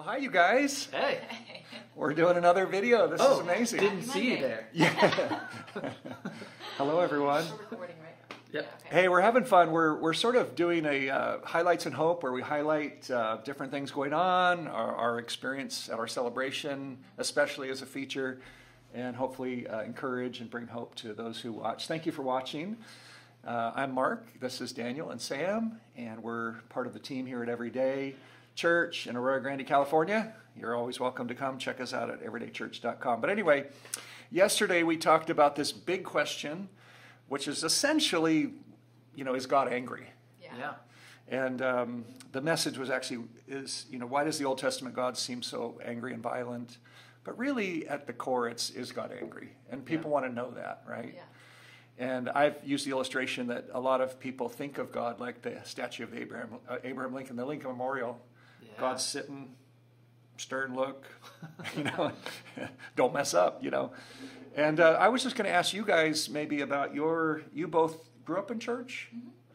Well, hi, you guys. Hey. We're doing another video. This oh, is amazing. Didn't see you there. Yeah. Hello, everyone. We're recording, right? Yeah. okay. Hey, we're having fun. We're, we're sort of doing a uh, highlights and hope where we highlight uh, different things going on, our, our experience at our celebration, especially as a feature, and hopefully uh, encourage and bring hope to those who watch. Thank you for watching. Uh, I'm Mark. This is Daniel and Sam, and we're part of the team here at Everyday Church in Arroyo Grande, California. You're always welcome to come check us out at everydaychurch.com. But anyway, yesterday we talked about this big question, which is essentially, you know, is God angry? Yeah. Yeah. And um, the message was actually is you know why does the Old Testament God seem so angry and violent? But really, at the core, it's is God angry, and people want to know that, right? Yeah. And I've used the illustration that a lot of people think of God like the statue of Abraham, uh, Abraham Lincoln, the Lincoln Memorial. Yeah. God's sitting, stern look, you know, don't mess up, you know. And uh, I was just going to ask you guys maybe about your. You both grew up in church,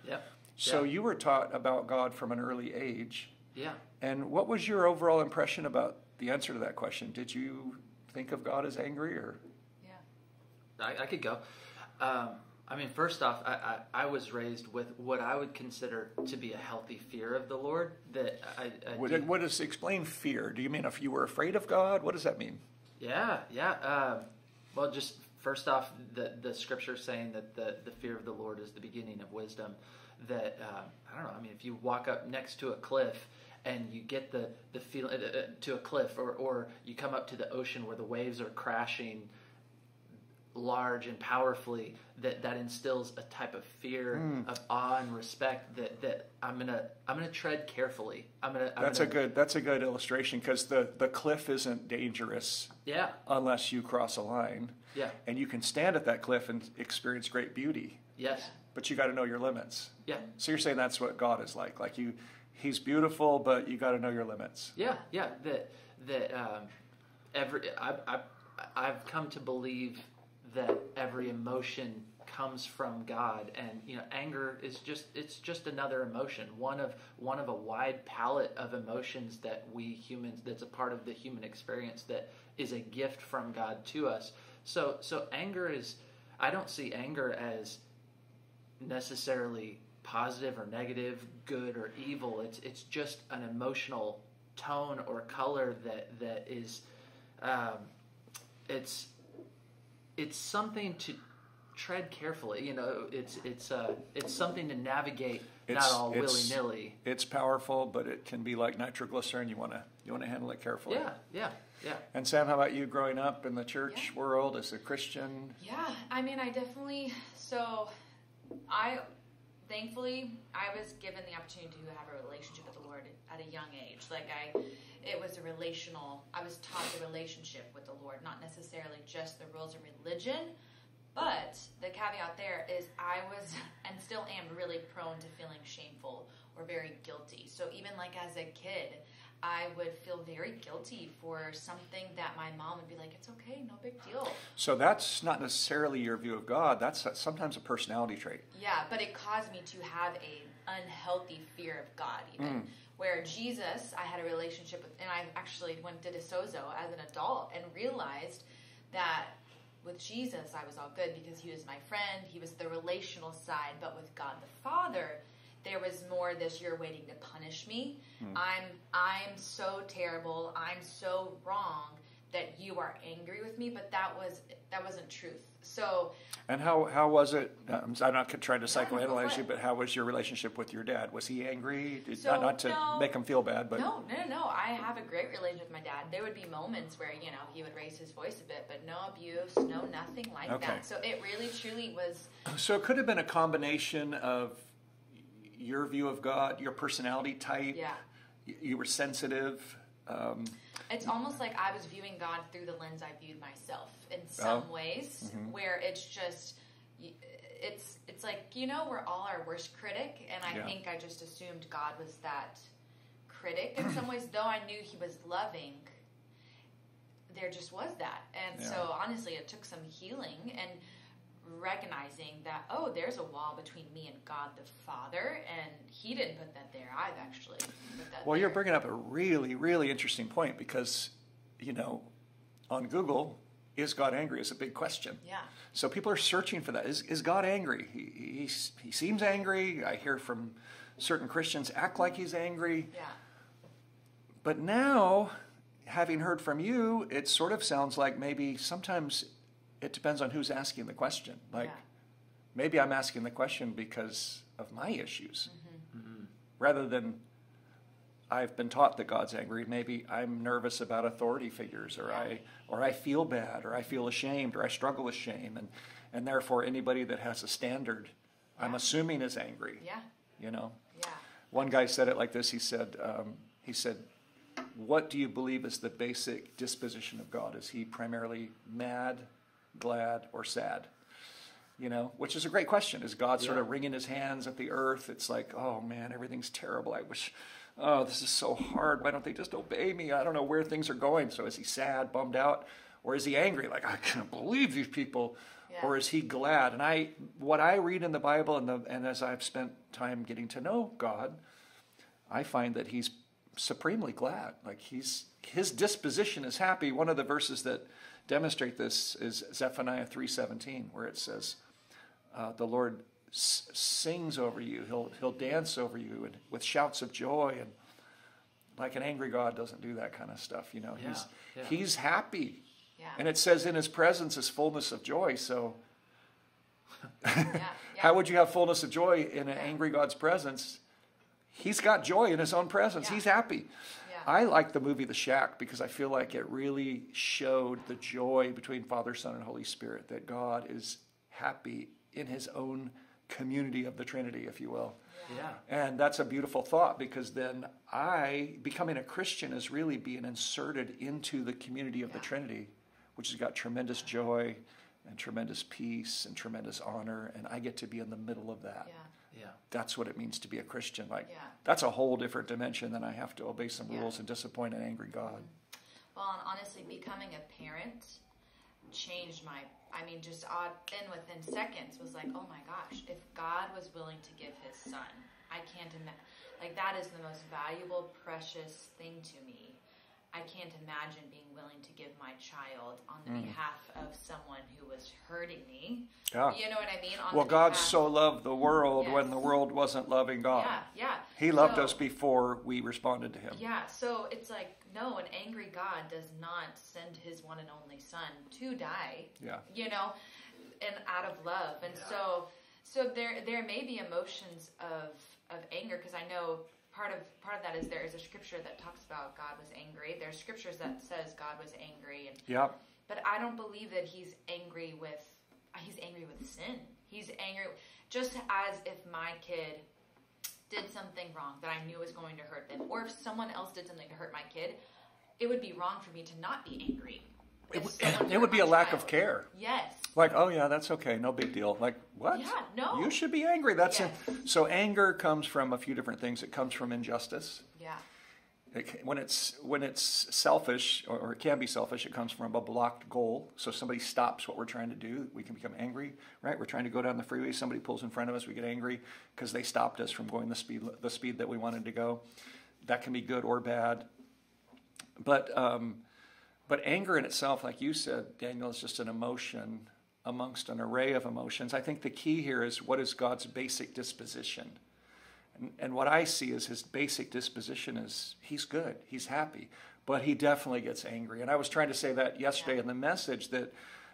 Yep. so Yeah. you were taught about God from an early age. Yeah. And what was your overall impression about the answer to that question? Did you think of God as angry, or Yeah. I, I could go. Um, I mean, first off, I, I, I was raised with what I would consider to be a healthy fear of the Lord. That I, I what, do- what does explain fear? Do you mean if you were afraid of God? What does that mean? Yeah, yeah. Um, well, just first off, the the scripture saying that the the fear of the Lord is the beginning of wisdom. That um, I don't know. I mean, if you walk up next to a cliff and you get the the feel uh, uh, to a cliff, or or you come up to the ocean where the waves are crashing large and powerfully that that instills a type of fear Hmm. of awe and respect that that I'm gonna I'm gonna tread carefully I'm gonna I'm That's a gonna, good. That's a good illustration because the the cliff isn't dangerous yeah unless you cross a line, yeah and you can stand at that cliff and experience great beauty. yes But you got to know your limits. yeah So you're saying that's what God is like. Like you, He's beautiful, but you got to know your limits. Yeah, yeah. That that um, every I, I I've come to believe that every emotion comes from God, and you know, anger is just it's just another emotion. One of one of a wide palette of emotions that we humans that's a part of the human experience that is a gift from God to us. So so anger is I don't see anger as necessarily positive or negative, good or evil. It's it's just an emotional tone or color that that is um, it's it's something to tread carefully. You know, it's it's uh it's something to navigate, It's- not all willy nilly. It's powerful, but it can be like nitroglycerin. You want to you want to handle it carefully. Yeah, yeah, yeah. And Sam, how about you? Growing up in the church world as a Christian, Yeah. I mean, I definitely. So, I thankfully I was given the opportunity to have a relationship with the Lord at a young age. Like I, it was a relational. I was taught the relationship with the Lord, not necessarily just the rules of religion. But the caveat there is I was and still am really prone to feeling shameful or very guilty. So even like as a kid, I would feel very guilty for something that my mom would be like, "It's okay, no big deal." so that's not necessarily your view of God. That's sometimes a personality trait. Yeah, but it caused me to have a unhealthy fear of God, even. Mm. Where Jesus, I had a relationship with, and I actually went to DeSozo as an adult and realized that with Jesus, I was all good because he was my friend. He was the relational side, but with God the Father, there was more this you're waiting to punish me. I'm I'm so terrible. I'm so wrong that you are angry with me, but that was that wasn't truth. So And how how was it? Um, I'm not trying to psychoanalyze you, but how was your relationship with your dad? Was he angry? Did- So, not, not to no. make him feel bad, but no, no, no, no. I have a great relationship with my dad. There would be moments where you know he would raise his voice a bit, but no abuse, no nothing like Okay. that. So it really, truly was. so it could have been a combination of your view of God, your personality type. Yeah. y- You were sensitive. Um, It's almost like I was viewing God through the lens I viewed myself in some Oh. ways, Mhm. where it's just. It's it's like you know we're all our worst critic, and I Yeah. think I just assumed God was that critic in some ways. Though I knew He was loving, there just was that, and Yeah. so honestly, it took some healing and recognizing that oh there's a wall between me and god the father and he didn't put that there i've actually put that Well, there. you're bringing up a really, really interesting point because, you know, on Google, is God angry is a big question. yeah So people are searching for that. Is, is God angry? He, he, he seems angry. I hear from certain Christians act like he's angry. yeah But now, having heard from you, it sort of sounds like maybe sometimes it depends on who's asking the question. Like yeah maybe I'm asking the question because of my issues Mm-hmm. rather than I've been taught that God's angry. Maybe I'm nervous about authority figures, or I or I feel bad, or I feel ashamed, or I struggle with shame, and and therefore anybody that has a standard, I'm assuming is angry. yeah You know, yeah one guy said it like this. He said, um, he said, "What do you believe is the basic disposition of God? Is He primarily mad, glad, or sad?" You know, which is a great question. Is God sort of wringing His hands at the earth? It's like, oh man, everything's terrible. I wish, oh, this is so hard. Why don't they just obey me? I don't know where things are going. So is He sad, bummed out, or is He angry? Like I can't believe these people. Yeah. Or is he glad? And I, what I read in the Bible, and, the, and as I've spent time getting to know God, I find that he's supremely glad. Like he's his disposition is happy. One of the verses that demonstrate this is Zephaniah three seventeen, where it says, uh, "The Lord s- sings over you. He'll he'll dance over you and with shouts of joy." And like an angry God doesn't do that kind of stuff. You know, he's Yeah, yeah. he's happy. yeah And it says in his presence is fullness of joy. So yeah, yeah. how would you have fullness of joy in an angry God's presence? He's got joy in his own presence. Yeah. He's happy. Yeah. I like the movie The Shack because I feel like it really showed the joy between Father, Son, and Holy Spirit that God is happy in his own community of the Trinity, if you will. Yeah. And that's a beautiful thought because then I, becoming a Christian, is really being inserted into the community of the Trinity, which has got tremendous joy and tremendous peace and tremendous honor. And I get to be in the middle of that. yeah Yeah. That's what it means to be a Christian. Like, Yeah. that's a whole different dimension than I have to obey some Yeah. rules and disappoint an angry God. Mm-hmm. Well, and honestly, becoming a parent changed my. I mean, just odd. And within seconds, was like, oh my gosh, if God was willing to give His Son, I can't imagine. Like that is the most valuable, precious thing to me. I can't imagine being willing to give my child on the hmm. behalf of someone who was hurting me. Yeah. You know what I mean? On Well, God behalf- so loved the world when the world wasn't loving God. Yeah, yeah. He loved So- us before we responded to Him. Yeah, so it's like, no, an angry God does not send his one and only son to die. Yeah. You know, and out of love. And so so there there may be emotions of of anger because I know part of part of that is there is a scripture that talks about God was angry. There's scriptures that says God was angry and Yeah. but I don't believe that he's angry with he's angry with sin. He's angry just as if my kid did something wrong that I knew was going to hurt them, or if someone else did something to hurt my kid, it would be wrong for me to not be angry. It, it would be a lack of care. Yes. Like, oh yeah, that's okay, no big deal. Like, what? Yeah, no. You should be angry. That's Yes. it. So anger comes from a few different things. It comes from injustice. Yeah. It, when it's when it's selfish or, or it can be selfish, it comes from a blocked goal. So somebody stops what we're trying to do, we can become angry, right? We're trying to go down the freeway, somebody pulls in front of us, we get angry because they stopped us from going the speed the speed that we wanted to go. That can be good or bad. But um, but anger in itself, like you said, Daniel, is just an emotion amongst an array of emotions. I think the key here is what is God's basic disposition. And, and what I see is his basic disposition is he's good, he's happy, but he definitely gets angry. And I was trying to say that yesterday Yeah. in the message that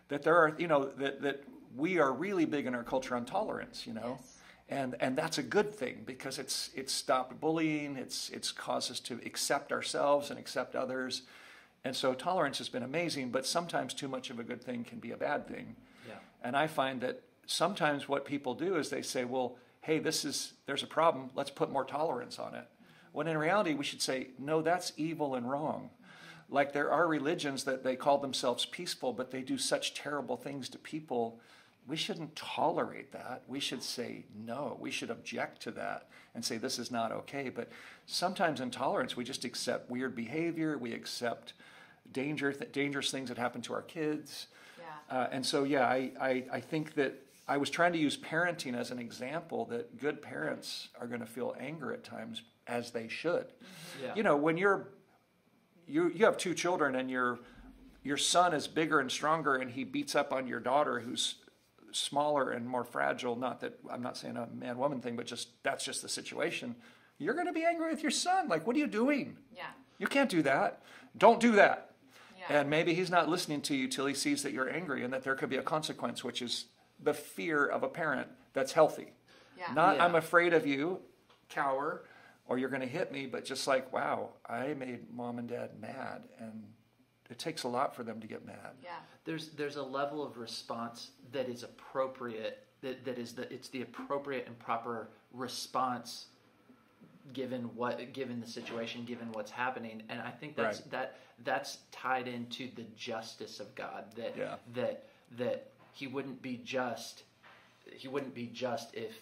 that there are, you know, that that we are really big in our culture on tolerance, you know. Yes. And and that's a good thing because it's it's stopped bullying, it's it's caused us to accept ourselves and accept others. And so tolerance has been amazing, but sometimes too much of a good thing can be a bad thing. Yeah. And I find that sometimes what people do is they say, well, hey, this is, there's a problem, let's put more tolerance on it. When in reality, we should say, no, that's evil and wrong. Like there are religions that they call themselves peaceful, but they do such terrible things to people. We shouldn't tolerate that. We should say no. We should object to that and say this is not okay. But sometimes in tolerance, we just accept weird behavior. We accept danger, th- dangerous things that happen to our kids. Yeah. Uh, and so, yeah, I, I, I think that I was trying to use parenting as an example that good parents are going to feel anger at times, as they should. Yeah. You know, when you're you you have two children and your your son is bigger and stronger and he beats up on your daughter who's smaller and more fragile. Not that I'm not saying a man woman thing, but just that's just the situation. You're going to be angry with your son. Like, what are you doing? Yeah. You can't do that. Don't do that. Yeah. And maybe he's not listening to you till he sees that you're angry and that there could be a consequence, which is the fear of a parent that's healthy. Yeah. Not Yeah. I'm afraid of you, cower, or you're going to hit me, but just like, wow, I made mom and dad mad. And it takes a lot for them to get mad. yeah. there's there's a level of response that is appropriate that, that is the it's the appropriate and proper response given what given the situation given what's happening and i think that's Right. that that's tied into the justice of god that Yeah. that that he wouldn't be just he wouldn't be just if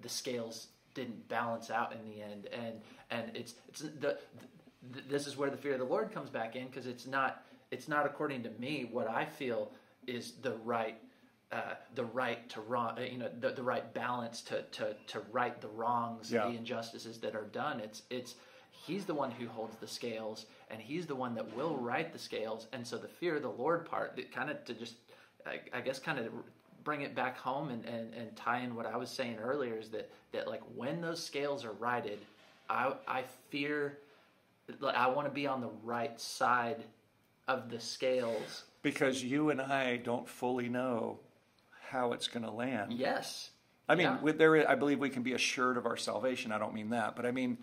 the scales didn't balance out in the end and and it's it's the, the this is where the fear of the lord comes back in because it's not it's not according to me what i feel is the right uh, the right to wrong, uh, you know, the, the right balance to, to, to right the wrongs, Yeah. the injustices that are done. It's it's he's the one who holds the scales, and he's the one that will right the scales. And so the fear of the Lord part, that kind of to just, I, I guess, kind of bring it back home and, and, and tie in what I was saying earlier is that that like when those scales are righted, I I fear, like, I want to be on the right side of the scales. Because you and I don't fully know how it's going to land. Yes. I mean, Yeah. with there, I believe we can be assured of our salvation. I don't mean that, but I mean,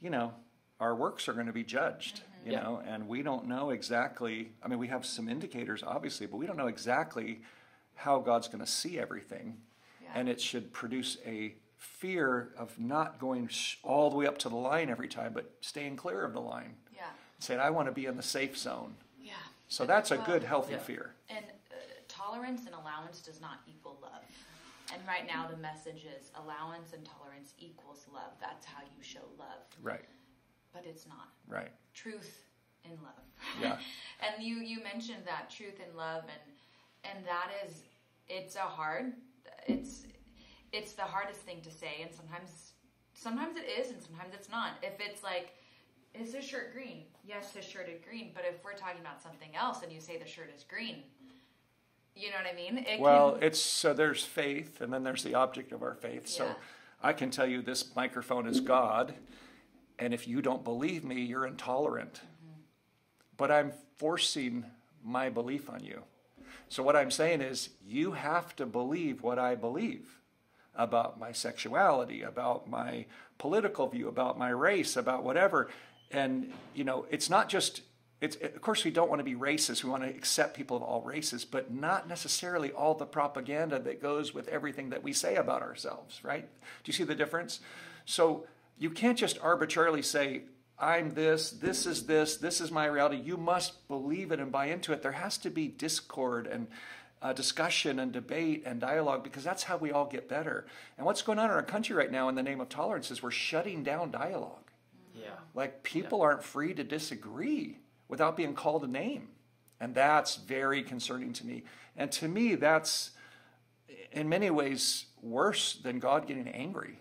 you know, our works are going to be judged. Mm-hmm. You Yeah. know, and we don't know exactly. I mean, we have some indicators, obviously, but we don't know exactly how God's going to see everything, Yeah. and it should produce a fear of not going all the way up to the line every time, but staying clear of the line. Yeah. Saying, "I want to be in the safe zone." Yeah. So that's a good, healthy fear. And tolerance and allowance does not equal love. And right now, the message is allowance and tolerance equals love. That's how you show love. Right. But it's not. Right. Truth in love. Yeah. and you you mentioned that truth in love, and and that is it's a hard it's it's the hardest thing to say, and sometimes sometimes it is, and sometimes it's not. If it's like. Is his shirt green? Yes, his shirt is green. But if we're talking about something else and you say the shirt is green, you know what I mean? It Well, can, it's so there's faith, and then there's the object of our faith. So I can tell you this microphone is God, and if you don't believe me, you're intolerant. Mm-hmm. But I'm forcing my belief on you. So what I'm saying is, you have to believe what I believe about my sexuality, about my political view, about my race, about whatever. And you know, it's not just it's of course we don't want to be racist. We want to accept people of all races, but not necessarily all the propaganda that goes with everything that we say about ourselves, right? Do you see the difference? So you can't just arbitrarily say I'm this, this is this, this is my reality. You must believe it and buy into it. There has to be discord and uh, discussion and debate and dialogue because that's how we all get better. And what's going on in our country right now in the name of tolerance is we're shutting down dialogue. Yeah. Like people aren't free to disagree without being called a name. And that's very concerning to me. And to me, that's in many ways worse than God getting angry.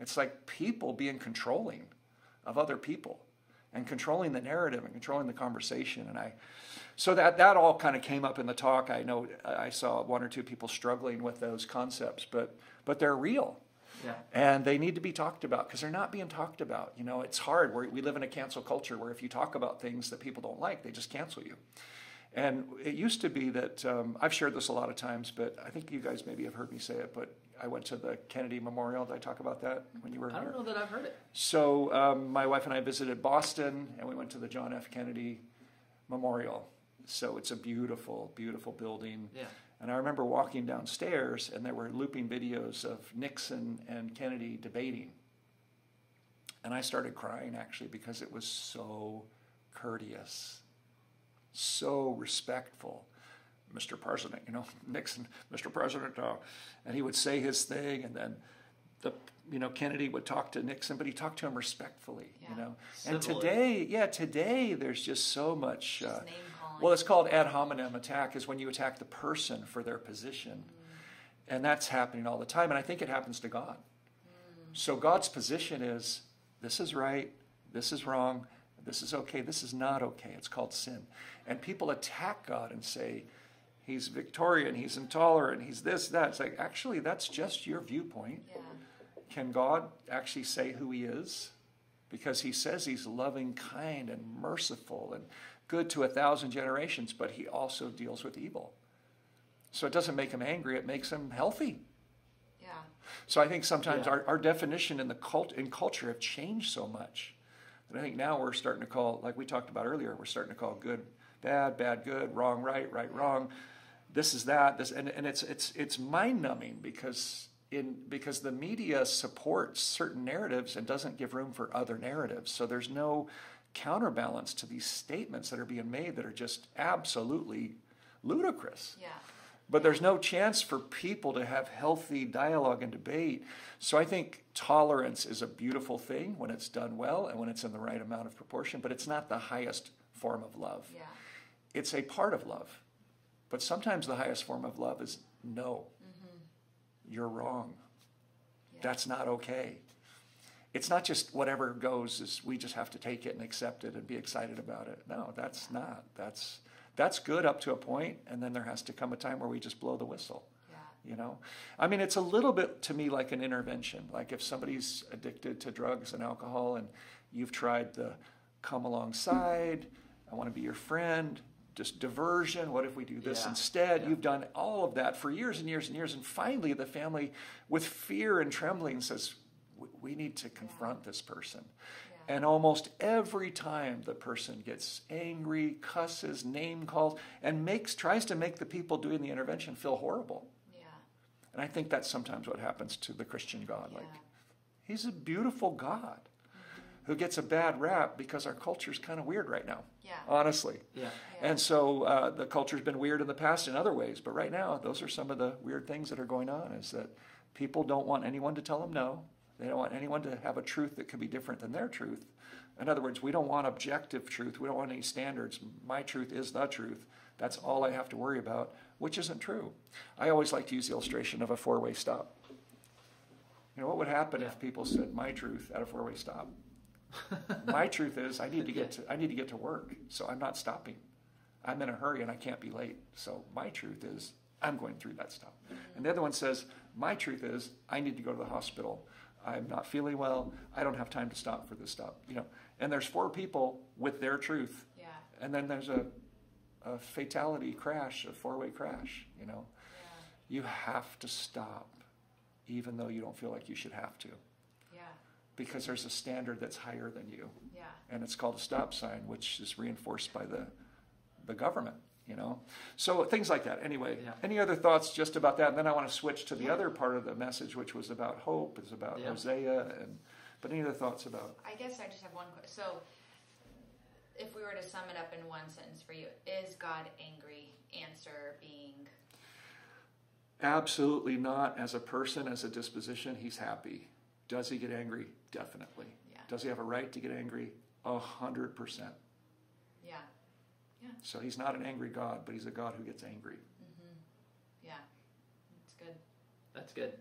It's like people being controlling of other people and controlling the narrative and controlling the conversation. And I, so that that all kind of came up in the talk. I know I saw one or two people struggling with those concepts, but but they're real Yeah. and they need to be talked about because they're not being talked about. You know, it's hard. We're, we live in a cancel culture where if you talk about things that people don't like, they just cancel you. And it used to be that um, I've shared this a lot of times, but I think you guys maybe have heard me say it. But I went to the Kennedy Memorial. Did I talk about that when you were I don't know that I've heard it. So um, my wife and I visited Boston, and we went to the John F. Kennedy Memorial. So it's a beautiful, beautiful building. Yeah. And I remember walking downstairs, and there were looping videos of Nixon and Kennedy debating. And I started crying actually because it was so courteous, so respectful. Mr. President, you know, Nixon, Mr. President, uh, and he would say his thing, and then the, you know, Kennedy would talk to Nixon, but he talked to him respectfully, yeah. you Yeah. know. And today, yeah, today there's just so much. Uh, name calling. Well, it's called ad hominem attack, is when you attack the person for their position. And that's happening all the time. And I think it happens to God. So God's position is this is right, this is wrong, this is okay, this is not okay. It's called sin. And people attack God and say, He's Victorian, he's intolerant, he's this, that. It's like, actually, that's just your viewpoint. Yeah. Can God actually say who He is? Because He says He's loving, kind, and merciful and good to a thousand generations, but He also deals with evil. So it doesn't make Him angry, it makes Him healthy. Yeah. So I think sometimes Yeah. our, our definition in the cult in culture have changed so much that I think now we're starting to call, like we talked about earlier, we're starting to call good bad, bad good, wrong right, right wrong. This is that. This and, and it's it's it's mind numbing because in because the media supports certain narratives and doesn't give room for other narratives. So there's no counterbalance to these statements that are being made that are just absolutely ludicrous. Yeah. But there's no chance for people to have healthy dialogue and debate. So I think tolerance is a beautiful thing when it's done well and when it's in the right amount of proportion, but it's not the highest form of love. Yeah. It's a part of love. But sometimes the highest form of love is no, mm-hmm. you're wrong. Yeah. That's not okay. It's not just whatever goes is we just have to take it and accept it and be excited about it. No, that's not. That's that's good up to a point and then there has to come a time where we just blow the whistle. Yeah. You know? I mean it's a little bit to me like an intervention. Like if somebody's addicted to drugs and alcohol and you've tried the come alongside, I want to be your friend, just diversion, what if we do this Yeah. instead? Yeah. You've done all of that for years and years and years and finally the family with fear and trembling says "We- we need to confront this person. Yeah. And almost every time the person gets angry, cusses, name calls, and makes tries to make the people doing the intervention feel horrible. Yeah. And I think that's sometimes what happens to the Christian God. Like he's a beautiful God who gets a bad rap because our culture's kind of weird right now. Yeah. Honestly. Yeah. Yeah. And so uh, the culture's been weird in the past in other ways, but right now those are some of the weird things that are going on. Is that people don't want anyone to tell them no. They don't want anyone to have a truth that could be different than their truth. In other words, we don't want objective truth. We don't want any standards. My truth is the truth. That's all I have to worry about, which isn't true. I always like to use the illustration of a four-way stop. You know, what would happen Yeah. if people said my truth at a four-way stop? my truth is I need to get to I need to get to work, so I'm not stopping. I'm in a hurry and I can't be late. So my truth is I'm going through that stop. And the other one says my truth is I need to go to the hospital. I'm not feeling well. I don't have time to stop for this stop. You know, and there's four people with their truth, Yeah. and then there's a, a fatality crash, a four-way crash. You know, Yeah. you have to stop, even though you don't feel like you should have to, Yeah. because there's a standard that's higher than you Yeah. and it's called a stop sign, which is reinforced by the the government. You know, so things like that. Anyway, Yeah. any other thoughts just about that? And then I want to switch to the Yeah. other part of the message, which was about hope. Is about Yeah. Hosea, and but any other thoughts about? I guess I just have one question. So, if we were to sum it up in one sentence for you, is God angry? Answer being Absolutely not. As a person, as a disposition, he's happy. Does he get angry? Definitely. Yeah. Does he have a right to get angry? A hundred percent. yeah, So he's not an angry God, but he's a God who gets angry. yeah. It's good. That's good.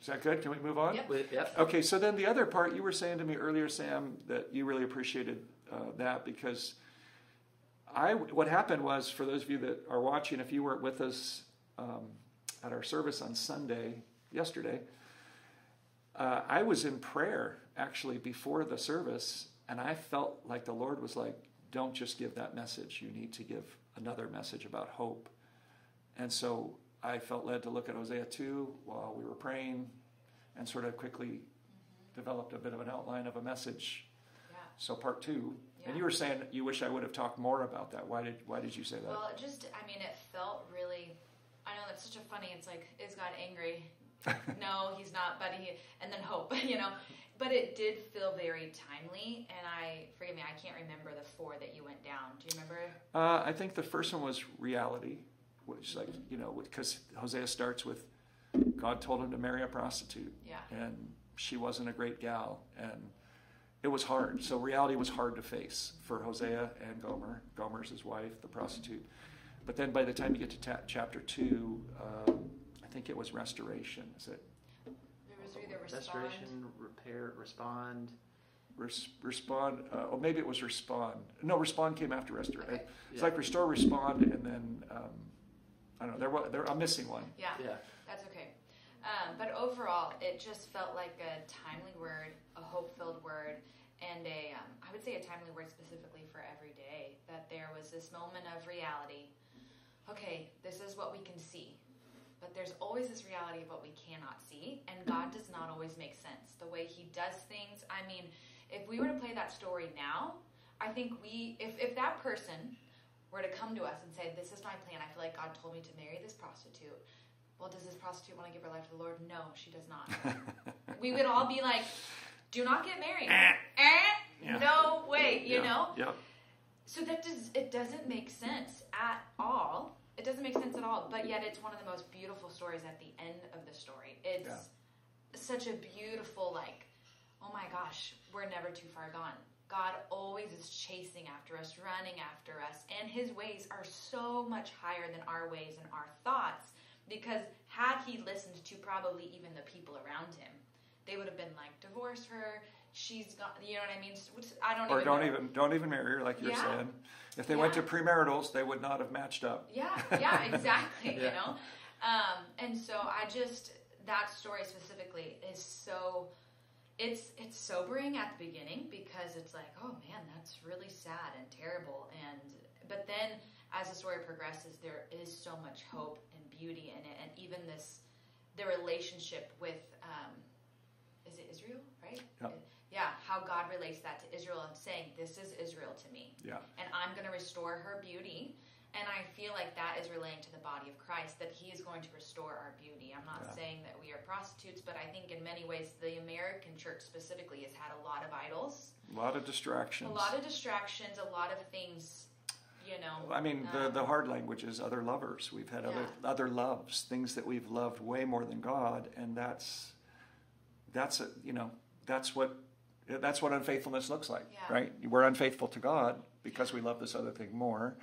Is that good? Can we move on? Yep. With, yep. Okay, so then the other part you were saying to me earlier, Sam, that you really appreciated uh, that because I what happened was for those of you that are watching, if you weren't with us um, at our service on Sunday yesterday, uh, I was in prayer actually before the service, and I felt like the Lord was like, "Don't just give that message. You need to give another message about hope." And so I felt led to look at Hosea 2 while we were praying and sort of quickly developed a bit of an outline of a message. Yeah. So part two. And you were saying you wish I would have talked more about that. Why did why did you say that? Well, it just, I mean, it felt really. I know that's such a funny. It's like, is God angry? no, he's not. But he, and then hope, you know. But it did feel very timely, and I forgive me, I can't remember the four that you went down. Do you remember? Uh, I think the first one was reality, which like you know because Hosea starts with God told him to marry a prostitute, Yeah. and she wasn't a great gal, and it was hard. So reality was hard to face for Hosea and Gomer. Gomer's his wife, the prostitute. But then by the time you get to ta- chapter two, uh, I think think it was restoration. Is it There was either respond. Restoration, repair, respond. res- respond? Uh, or maybe it was respond. No, respond came after restoration. Okay. It's Yeah. like restore, respond, and then um, I don't know. There, wa- there, I'm missing one. Yeah, Yeah. that's okay. Um, but overall, it just felt like a timely word, a hope-filled word, and a um, I would say a timely word specifically for every day. That there was this moment of reality. Okay, this is what we can see, but there's always this reality of what we cannot see, and God does not always make sense. The way He does things. I mean, if we were to play that story now, I think we, if if that person were to come to us and say, "This is my plan. I feel like God told me to marry this prostitute." Well, does this prostitute want to give her life to the Lord? No, she does not. we would all be like, "Do not get married." Eh, Yeah. No way, you Yeah, know. Yeah. So that does it doesn't make sense at all. It doesn't make sense at all. But yet, it's one of the most beautiful stories at the end of the story. It's Yeah. such a beautiful like, oh my gosh, we're never too far gone. God always is chasing after us, running after us, and His ways are so much higher than our ways and our thoughts. Because had He listened to probably even the people around Him, they would have been like, divorce her. She's gone. You know what I mean? I don't. Or even don't know. even don't even marry her, like you're Yeah. saying. If they went to premaritals, they would not have matched up. Yeah, yeah, exactly. You know, um, and so I just that story specifically is so it's it's sobering at the beginning because it's like, oh man, that's really sad and terrible, and but then as the story progresses, there is so much hope and beauty in it, and even this the relationship with um, is it Israel, right? Yep. Yeah, how God relates that to Israel and saying, "This is Israel to me." Yeah. and I'm going to restore her beauty. And I feel like that is relating to the body of Christ that He is going to restore our beauty. I'm not Yeah. saying that we are prostitutes, but I think in many ways the American church specifically has had a lot of idols, A lot of distractions. a lot of distractions, a lot of things, you know. I mean, the, um, the hard language is other lovers. We've had other other loves, things that we've loved way more than God, and that's that's a, you know that's what that's what unfaithfulness looks like, Yeah. right? We're unfaithful to God because we love this other thing more,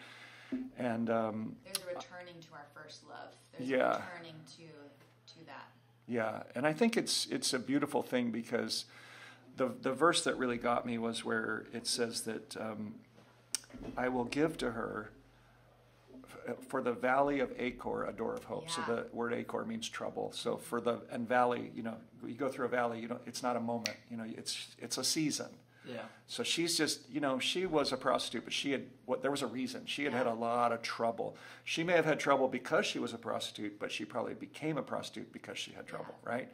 and um, There's a returning to our first love. There's Yeah. a returning to to that. Yeah, and I think it's it's a beautiful thing because the the verse that really got me was where it says that um, I will give to her for the valley of Achor a door of hope. Yeah. So the word Achor means trouble. So for the and valley, you know, you go through a valley, you know, it's not a moment, you know, it's it's a season. Yeah. So she's just, you know, she was a prostitute, but she had what there was a reason. She had had a lot of trouble. She may have had trouble because she was a prostitute, but she probably became a prostitute because she had trouble, right?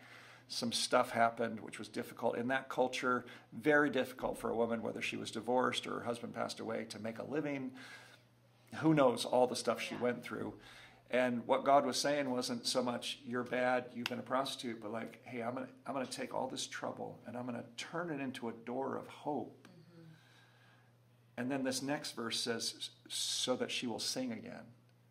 Some stuff happened which was difficult in that culture, very difficult for a woman whether she was divorced or her husband passed away to make a living. Who knows all the stuff she Yeah. went through. And what God was saying wasn't so much you're bad, you've been a prostitute, but like, hey, I'm gonna I'm gonna take all this trouble and I'm gonna turn it into a door of hope. Mm-hmm. And then this next verse says, so that she will sing again.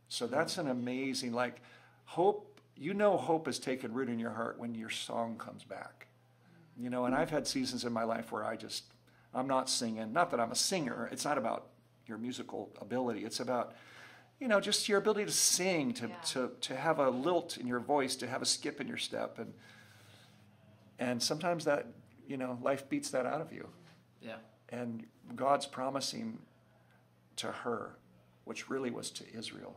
So that's an mm-hmm. amazing like hope. You know, hope has taken root in your heart when your song comes back. You know, and mm-hmm. I've had seasons in my life where I just I'm not singing. Not that I'm a singer. It's not about your musical ability. It's about you know, just your ability to sing, to, Yeah. to, to have a lilt in your voice, to have a skip in your step. And, and sometimes that, you know, life beats that out of you. Yeah. And God's promising to her, which really was to Israel,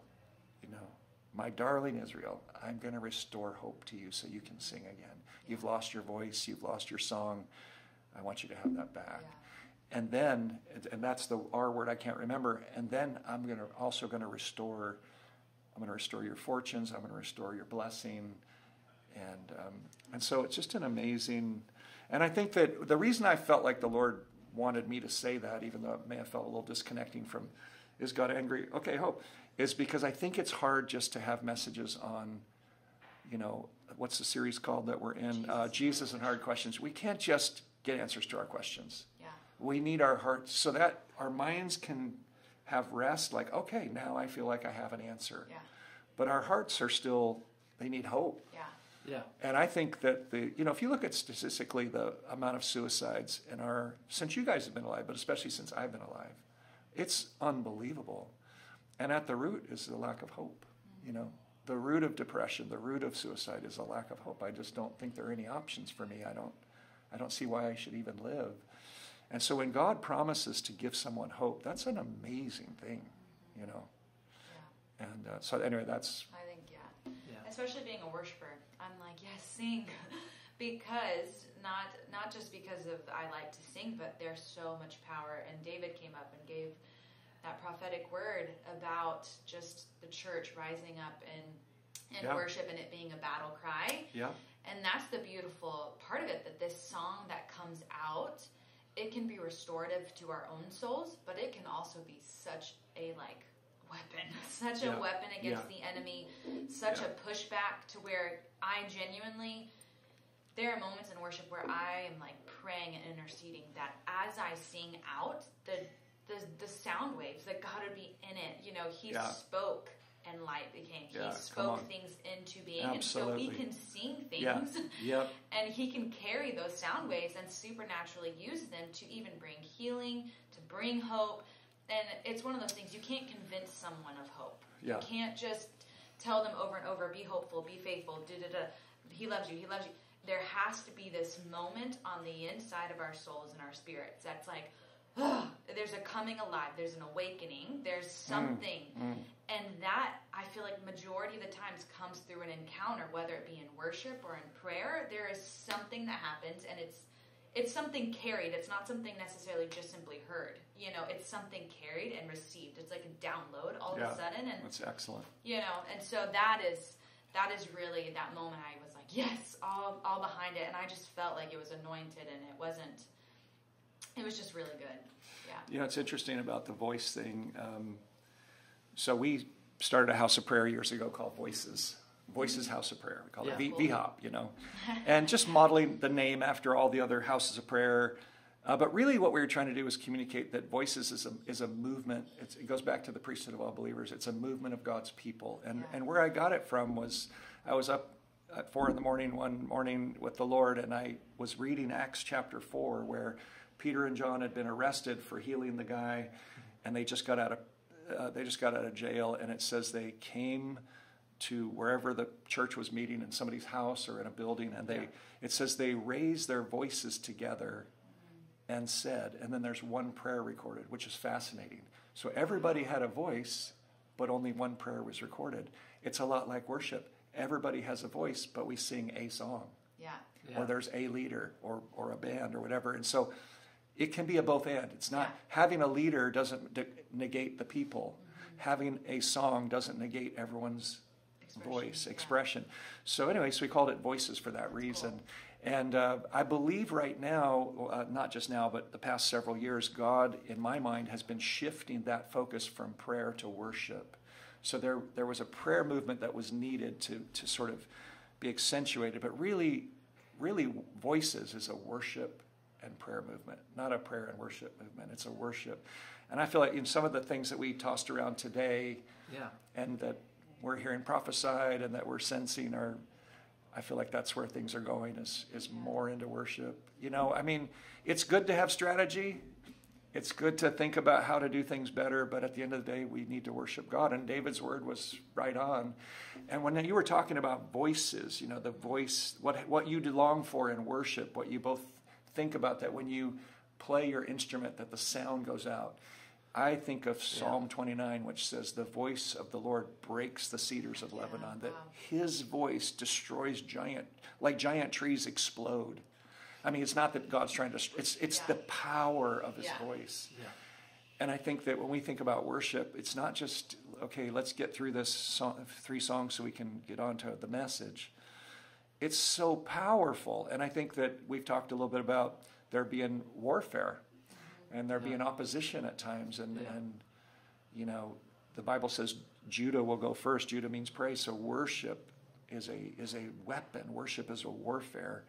you know, my darling Israel, I'm going to restore hope to you so you can sing again. You've lost your voice, you've lost your song. I want you to have that back. Yeah. And then, and that's the R word I can't remember. And then I'm going to also going to restore. I'm going to restore your fortunes. I'm going to restore your blessing, and um, and so it's just an amazing. And I think that the reason I felt like the Lord wanted me to say that, even though it may have felt a little disconnecting from, is God angry? Okay, hope is because I think it's hard just to have messages on, you know, what's the series called that we're in? Uh, Jesus. Jesus and hard questions. We can't just get answers to our questions. We need our hearts so that our minds can have rest like okay now i feel like i have an answer Yeah. but our hearts are still they need hope Yeah. Yeah. and i think that the you know if you look at statistically the amount of suicides in our since you guys have been alive but especially since i've been alive it's unbelievable and at the root is the lack of hope mm-hmm. you know the root of depression, the root of suicide is a lack of hope. I just don't think there are any options for me. I don't, I don't see why I should even live. And so when God promises to give someone hope, that's an amazing thing, you know. Yeah. And uh, so anyway, that's I think yeah. Yeah. Especially being a worshiper, I'm like yes, sing, because not not just because of I like to sing, but there's so much power. And David came up and gave that prophetic word about just the church rising up in in Yeah. worship and it being a battle cry. yeah, And that's the beautiful part of it that this song that comes out, it can be restorative to our own souls, but it can also be such a like weapon, such Yeah. a weapon against Yeah. the enemy, such Yeah. a pushback to where I genuinely there are moments in worship where I am like praying and interceding that as I sing out, the the, the sound waves that God would be in it. You know, He spoke and light became. He Yeah, spoke things into being, and so we can sing things, yeah, yep, and He can carry those sound waves and supernaturally use them to even bring healing, to bring hope. And it's one of those things you can't convince someone of hope. Yeah. You can't just tell them over and over, be hopeful, be faithful, da da da. He loves you, he loves you. There has to be this moment on the inside of our souls and our spirits that's like, there's a coming alive, there's an awakening, there's mm, something. Mm. And that, I feel like, majority of the times comes through an encounter, whether it be in worship or in prayer. There is something that happens, and it's it's something carried. It's not something necessarily just simply heard. You know, it's something carried and received. It's like a download all Yeah. of a sudden, and that's excellent. you know and so that is that is really that moment i was like yes all all behind it and i just felt like it was anointed and it wasn't it was just really good yeah You know, it's interesting about the voice thing. Um, so we started a house of prayer years ago called Voices. Voices House of Prayer. We call Yeah. it v- Cool. VHOP, you know. and just modeling the name after all the other houses of prayer. Uh, but really, what we were trying to do was communicate that Voices is a, is a movement. It's, it goes back to the priesthood of all believers. It's a movement of God's people. And, Yeah. and where I got it from was I was up at four in the morning one morning with the Lord, and I was reading Acts chapter four, where Peter and John had been arrested for healing the guy, and they just got out of uh, they just got out of jail, and it says they came to wherever the church was meeting in somebody's house or in a building, and they Yeah. it says they raised their voices together and said, and then there's one prayer recorded, which is fascinating. So everybody had a voice, but only one prayer was recorded. It's a lot like worship. Everybody has a voice, but we sing a song yeah Yeah. or there's a leader or, or a band or whatever. And so it can be a both and. It's not having a leader doesn't de- negate the people. Having a song doesn't negate everyone's Expression, voice, expression. So anyway, so we called it Voices for that reason. And uh, I believe right now, uh, not just now, but the past several years, God, in my mind, has been shifting that focus from prayer to worship. So there, there was a prayer movement that was needed to, to sort of be accentuated, but really, really, voices is a worship and prayer movement, not a prayer and worship movement. It's a worship. And I feel like in some of the things that we tossed around today, Yeah. and that we're hearing prophesied and that we're sensing are I feel like that's where things are going is is more into worship. You know, I mean, it's good to have strategy. It's good to think about how to do things better, but at the end of the day, we need to worship God. And David's word was right on. And when you were talking about voices, you know, the voice, what what you long for in worship, what you both think about that when you play your instrument, that the sound goes out. I think of Psalm 29, which says, The voice of the Lord breaks the cedars of Lebanon, that wow. his voice destroys giant, like giant trees explode. I mean, it's not that God's trying to, it's, it's Yeah. the power of his Yeah. voice. Yeah. And I think that when we think about worship, it's not just, okay, let's get through this song, three songs so we can get on to the message. It's so powerful. And I think that we've talked a little bit about there being warfare and there Yeah. being opposition at times. And, Yeah. and, you know, the Bible says Judah will go first. Judah means praise. So worship is a, is a weapon, worship is a warfare.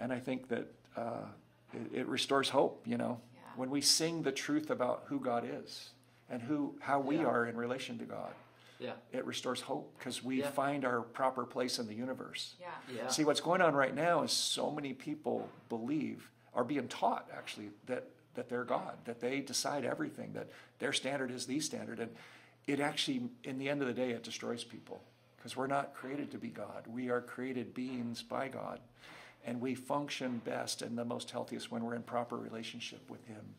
And I think that uh, it, it restores hope, you know, Yeah. when we sing the truth about who God is and who how we are in relation to God. Yeah. It restores hope because we Yeah. find our proper place in the universe. yeah Yeah. See, what's going on right now is so many people believe, are being taught actually, that, that they're God, that they decide everything, that their standard is the standard. And it actually, in the end of the day, it destroys people because we're not created to be God. We are created beings by God. And we function best and the most healthiest when we're in proper relationship with Him.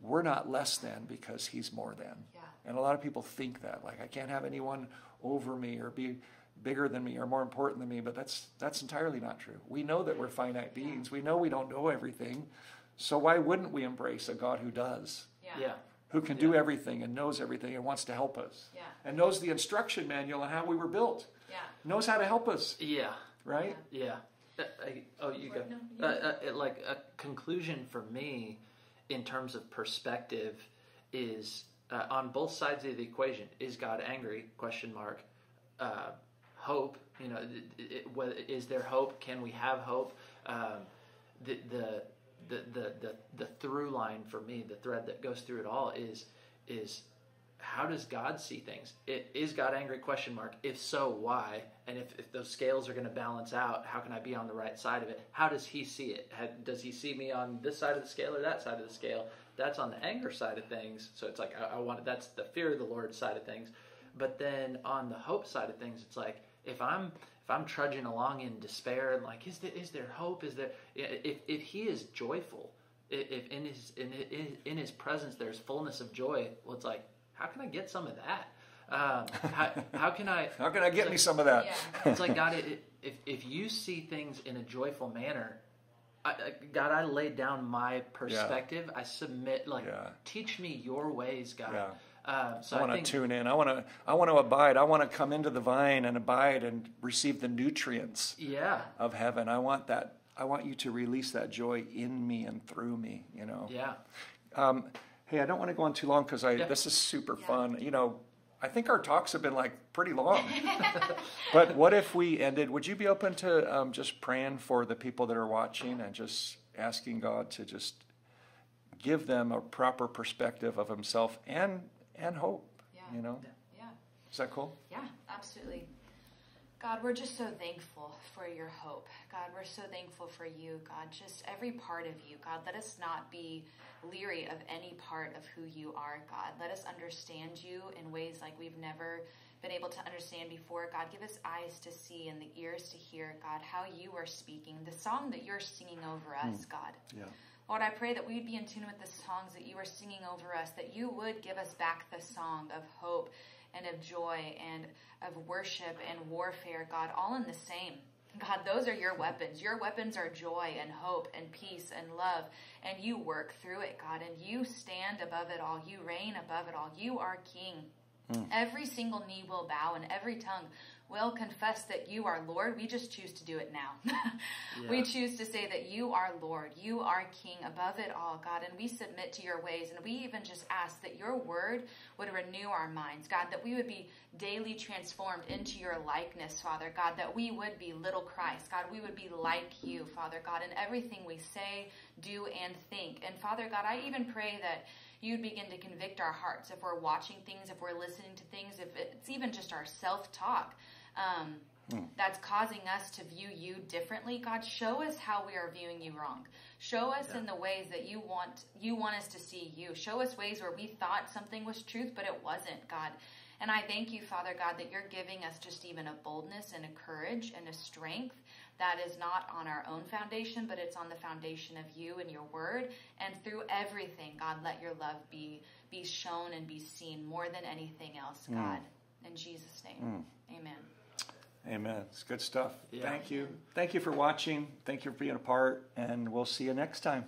We're not less than because He's more than. Yeah. And a lot of people think that, like, I can't have anyone over me or be bigger than me or more important than me, but that's that's entirely not true. We know that we're finite beings. We know we don't know everything. So why wouldn't we embrace a God who does? Yeah. Yeah. Who can do everything and knows everything and wants to help us? Yeah. And knows the instruction manual on how we were built. Yeah. Knows how to help us, Yeah. right? Yeah. Uh, I, oh, you go. No, Uh, uh, like a conclusion for me, in terms of perspective, is uh, on both sides of the equation. Is God angry? Question mark. Uh, hope. You know, it, it, is there hope? Can we have hope? Um, the, the the the the the through line for me, the thread that goes through it all is is how does God see things? Is God angry? Question mark. If so, why? And if, if those scales are going to balance out, how can I be on the right side of it? How does He see it? How, does He see me on this side of the scale or that side of the scale? That's on the anger side of things. So it's like I, I want that's the fear of the Lord side of things. But then on the hope side of things, it's like if I'm if I'm trudging along in despair and like is there is there hope? Is there if if He is joyful, if in His in His, in His presence there's fullness of joy, well, it's like how can I get some of that? Um, how, how can I? How can I get me like- some of that? Yeah. It's like God, it, if if you see things in a joyful manner, I, I- God, I lay down my perspective. I submit, like, Yeah. teach me your ways, God. Yeah. Um, so I I, want to tune in. I want to. I want to abide. I want to come into the vine and abide and receive the nutrients yeah, of heaven. I want that. I want you to release that joy in me and through me. You know. yeah, Um, hey, I don't want to go on too long because I Yeah. this is super Yeah. fun. You know, I think our talks have been like pretty long. but what if we ended? Would you be open to um, just praying for the people that are watching and just asking God to just give them a proper perspective of Himself and and hope? Yeah. You know, Yeah. is that cool? Yeah, absolutely. God, we're just so thankful for your hope. God, we're so thankful for you, God, just every part of you. God, let us not be leery of any part of who you are, God. Let us understand you in ways like we've never been able to understand before. God, give us eyes to see and the ears to hear, God, how you are speaking, the song that you're singing over us, hmm. God. Yeah. Lord, I pray that we would be in tune with the songs that you are singing over us, that you would give us back the song of hope and of joy and of worship and warfare, God, all in the same. God, those are your weapons. Your weapons are joy and hope and peace and love, and you work through it, God, and you stand above it all. You reign above it all. You are King. Mm. Every single knee will bow and every tongue will confess that you are Lord. We just choose to do it now. We choose to say that you are Lord, you are King above it all, God, and we submit to your ways. And we even just ask that your word would renew our minds, God, that we would be daily transformed into your likeness, Father God, that we would be little Christ, God, we would be like you, Father God, in everything we say, do, and think. And Father God, I even pray that you'd begin to convict our hearts if we're watching things, if we're listening to things, if it's even just our self talk. Um, hmm. that's causing us to view you differently. God show us how we are viewing you wrong. Show us in the ways that you want you want us to see you. Show us ways where we thought something was truth but it wasn't god. And i thank you father god that you're giving us just even a boldness and a courage and a strength that is not on our own foundation but it's on the foundation of you and your word. And through everything god let your love be be shown and be seen more than anything else hmm. god. In jesus name. Hmm. Amen Amen. It's good stuff. Yeah. Thank you. Thank you for watching. Thank you for being a part, and we'll see you next time.